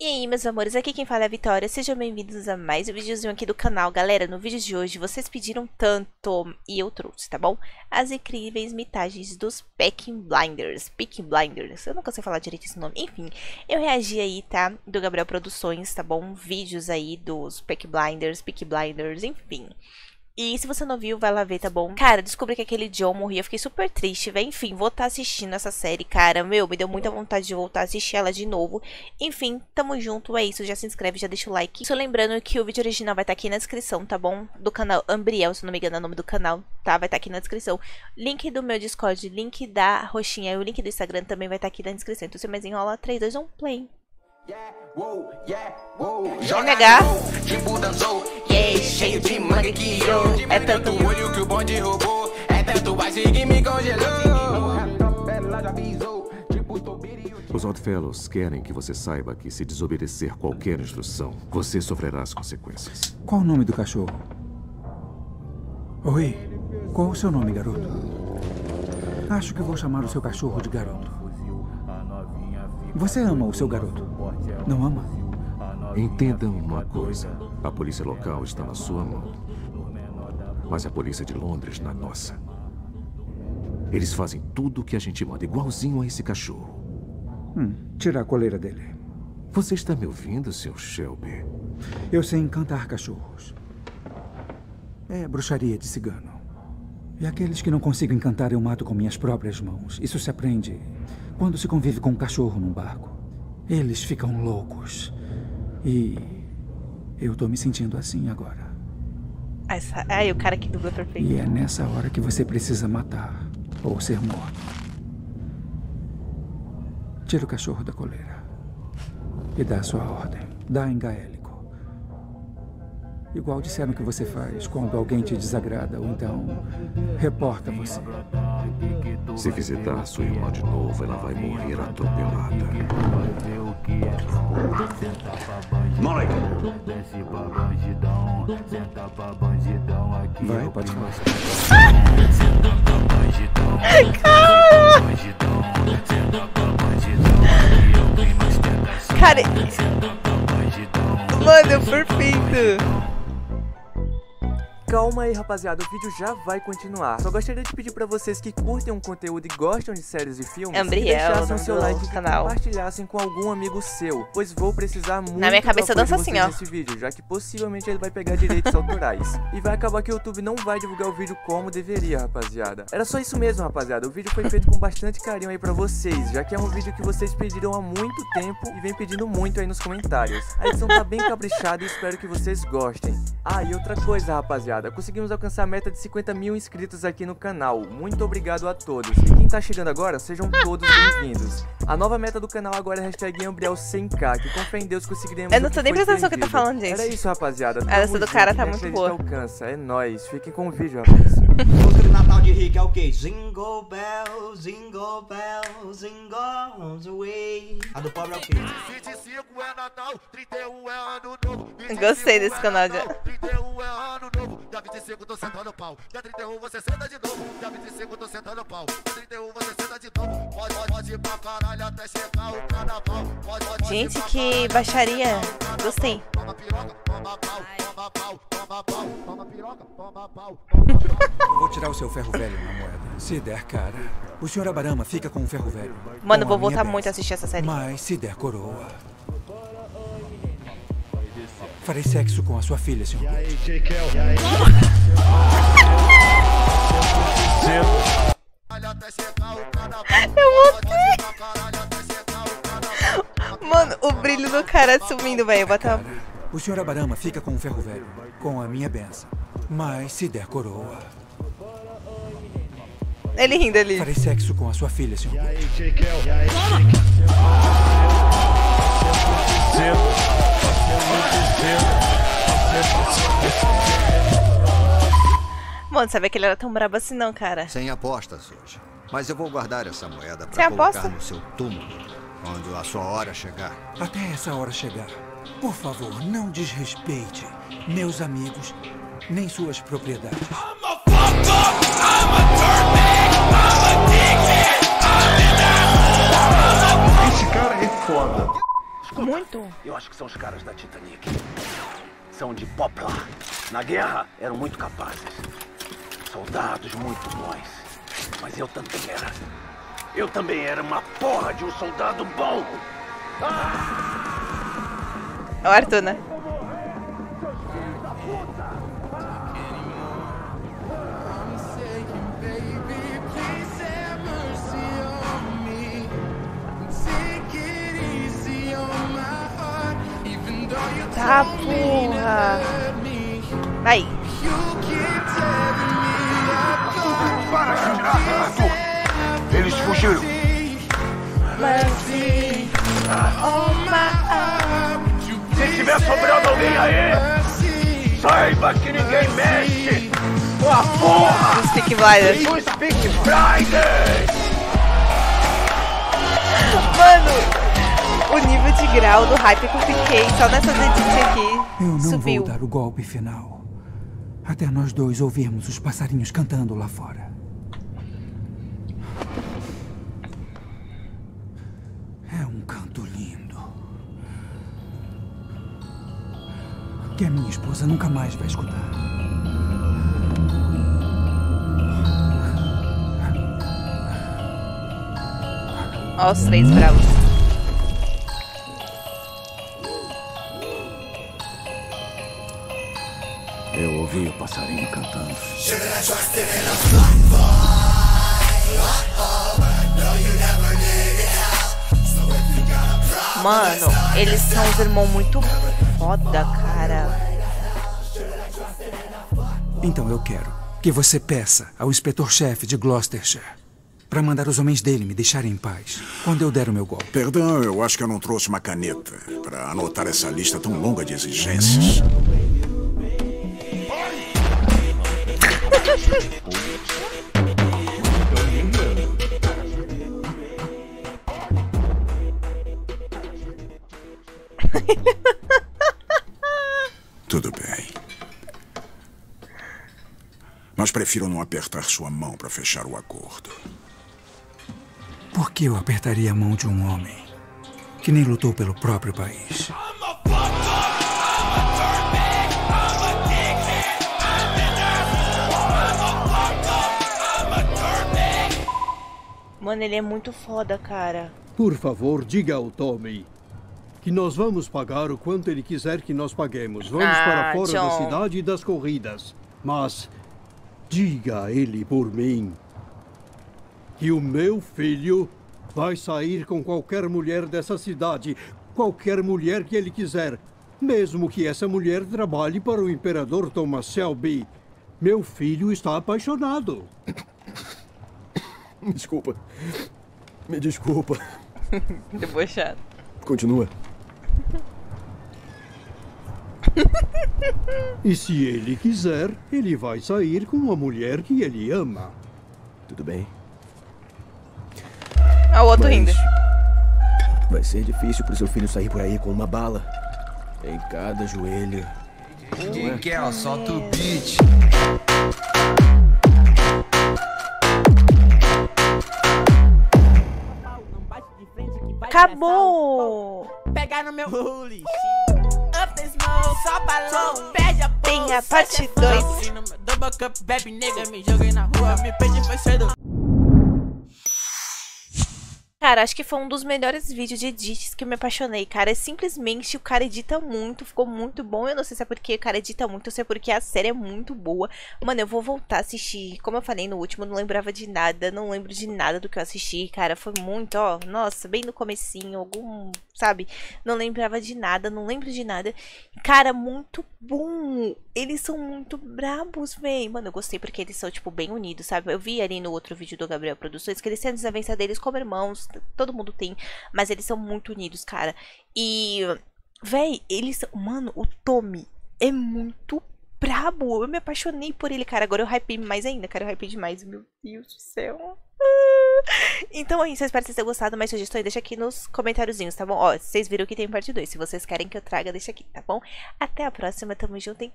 E aí, meus amores, aqui quem fala é a Vitória. Sejam bem-vindos a mais um videozinho aqui do canal. Galera, no vídeo de hoje, vocês pediram tanto e eu trouxe, tá bom? As incríveis mitagens dos Packing Blinders. Packing Blinders, eu nunca sei falar direito esse nome. Enfim, eu reagi aí, tá? Do Gabriel Produções, tá bom? Vídeos aí dos Packing Blinders, Peaky Blinders, enfim. E se você não viu, vai lá ver, tá bom? Cara, descobri que aquele John morria, eu fiquei super triste, velho. Enfim, vou estar tá assistindo essa série, cara. Meu, me deu muita vontade de voltar a assistir ela de novo. Enfim, tamo junto, é isso. Já se inscreve, já deixa o like. Só lembrando que o vídeo original vai estar tá aqui na descrição, tá bom? Do canal Ambriel, se não me engano é o nome do canal, tá? Vai estar tá aqui na descrição. Link do meu Discord, link da roxinha e o link do Instagram também vai estar tá aqui na descrição. Então, se mais enrola, 3, 2, 1, play. GMH Yeah, cheio de mangue que eu É tanto olho que o bonde roubou É tanto ice que me congelou Os Oddfellows querem que você saiba que se desobedecer qualquer instrução, você sofrerá as consequências. Qual o nome do cachorro? Oi, qual o seu nome, garoto? Acho que vou chamar o seu cachorro de garoto. Você ama o seu garoto? Não ama? Entendam uma coisa. A polícia local está na sua mão. Mas a polícia de Londres na nossa. Eles fazem tudo o que a gente manda, igualzinho a esse cachorro. Hum, tira a coleira dele. Você está me ouvindo, seu Shelby? Eu sei encantar cachorros. É bruxaria de cigano. E aqueles que não consigo encantar eu mato com minhas próprias mãos. Isso se aprende quando se convive com um cachorro num barco, eles ficam loucos. E eu tô me sentindo assim agora. Essa... Ai, o cara que dubla perfeito. E é nessa hora que você precisa matar ou ser morto. Tira o cachorro da coleira e dá a sua ordem. Dá em gaélico. Igual disseram que você faz quando alguém te desagrada ou então reporta você. Se visitar sua irmã de novo, ela vai morrer atropelada. Mike! Vai, pode falar. Cara! Mano, perfeito! Calma aí, rapaziada, o vídeo já vai continuar. Só gostaria de pedir pra vocês que curtem um conteúdo e gostam de séries e filmes, Ambriel, deixassem seu like e canal. compartilhassem com algum amigo seu, pois vou precisar muito Na minha cabeça dança assim, ó. nesse vídeo, já que possivelmente ele vai pegar direitos autorais. E vai acabar que o YouTube não vai divulgar o vídeo como deveria, rapaziada. Era só isso mesmo, rapaziada. O vídeo foi feito com bastante carinho aí pra vocês, já que é um vídeo que vocês pediram há muito tempo e vem pedindo muito aí nos comentários. A edição tá bem caprichada e espero que vocês gostem. Ah, e outra coisa, rapaziada, conseguimos alcançar a meta de 50 mil inscritos aqui no canal. Muito obrigado a todos. E quem tá chegando agora, sejam todos bem-vindos. A nova meta do canal agora é hashtag Ambriel 100k, que com fé em Deus conseguiremos Eu não tô nem prestando atenção que tá falando, gente. Era isso, rapaziada. Essa do cara tá muito boa. alcança. É nóis. Fiquem com o vídeo, rapaz. Música de Natal de Rick é o quê? Jingle bells, jingle bells, jingle all the way. A do pobre é o quê? 25 é Natal, 31 é ano novo. Gostei desse canal já. 31 é ano novo. Dia 25 tô sentando pau. Dia 31 você senta de novo. Dia 25 tô sentando pau. Dia 31 você senta de novo. Pode, pode, pode ir pra caralho até chegar o carnaval. Pode, pode, Gente, que baixaria. Gostei. Toma piroca, toma pau, toma pau, toma pau, toma piroca, toma pau. Eu vou tirar o seu ferro velho na moeda. Se der, cara. O senhor Abarama fica com o ferro velho. Mano, vou voltar muito a assistir essa série. Mas se der coroa. Farei sexo com a sua filha, senhor. Eu Mano, o brilho do cara sumindo, velho. Bota. O senhor Abarama fica com o ferro velho, com a minha benção. Mas se der coroa, Ele rindo ali. farei sexo com a sua filha, senhor. Mano, sabia que ele era tão brabo assim, não, cara. Sem apostas hoje. Mas eu vou guardar essa moeda Sem para colocar aposta? no seu túmulo quando a sua hora chegar. Até essa hora chegar, por favor, não desrespeite meus amigos nem suas propriedades. Esse cara é foda. Muito. Eu acho que são os caras da Titanic. São de Poplar. Na guerra, eram muito capazes. Soldados muito bons. Mas eu também era. Eu também era uma porra de um soldado bom. É o Arthur, né? Tá, porra. Aí. Para de tirar, Arthur! Eles fugiram. Se tiver sobrando alguém aí, saiba que ninguém mexe com a porra Os Peaky Blinders. dos Peaky Blinders! Mano, o nível de grau do hype que eu fiquei só nessas edits aqui Eu não subiu. vou dar o golpe final. Até nós dois ouvirmos os passarinhos cantando lá fora. Que a minha esposa nunca mais vai escutar. Ó, os três bravos. Eu ouvi o passarinho cantando. Mano, eles são os irmãos muito foda, cara. Então eu quero que você peça ao inspetor-chefe de Gloucestershire para mandar os homens dele me deixarem em paz quando eu der o meu golpe. Perdão, eu acho que eu não trouxe uma caneta para anotar essa lista tão longa de exigências. Tudo bem. Mas prefiro não apertar sua mão para fechar o acordo. Por que eu apertaria a mão de um homem que nem lutou pelo próprio país? Mano, ele é muito foda, cara. Por favor, diga ao Tommy que nós vamos pagar o quanto ele quiser que nós paguemos. Vamos Ah, para fora da John. cidade e das corridas. Mas diga a ele por mim que o meu filho vai sair com qualquer mulher dessa cidade, qualquer mulher que ele quiser, mesmo que essa mulher trabalhe para o imperador Thomas Shelby. Meu filho está apaixonado. Desculpa. Me desculpa. Debochado. Continua. E se ele quiser, ele vai sair com uma mulher que ele ama. Tudo bem. Ó, o outro rindo. Vai ser difícil pro seu filho sair por aí com uma bala em cada joelho. Quem quer, ó, solta o beat. Acabou! Pegar no meu holy Up só balão. Pede a Tem a parte 2. Double cup, bebe nega Me joguei na rua, me pedi foi cedo Cara, acho que foi um dos melhores vídeos de edits que eu me apaixonei, cara. É simplesmente o cara edita muito, ficou muito bom. Eu não sei se é porque o cara edita muito, se é porque a série é muito boa. Mano, eu vou voltar a assistir. Como eu falei no último, eu não lembrava de nada, não lembro de nada do que eu assisti, cara. Foi muito, ó, nossa, bem no comecinho, algum, sabe? Não lembrava de nada, não lembro de nada. Cara, muito bom. Eles são muito brabos, véi. Mano, eu gostei porque eles são, tipo, bem unidos, sabe? Eu vi ali no outro vídeo do Gabriel Produções que eles têm a desavença deles como irmãos. Todo mundo tem. Mas eles são muito unidos, cara. E, véi, eles são. Mano, o Tommy é muito brabo. Eu me apaixonei por ele, cara. Agora eu hypei mais ainda, cara. Eu hypei demais. Meu Deus do céu. Ah. Então é isso, espero que vocês tenham gostado. Mais sugestões, deixa aqui nos comentáriozinhos, tá bom? Ó, vocês viram que tem parte 2. Se vocês querem que eu traga, deixa aqui, tá bom? Até a próxima, tamo junto, hein?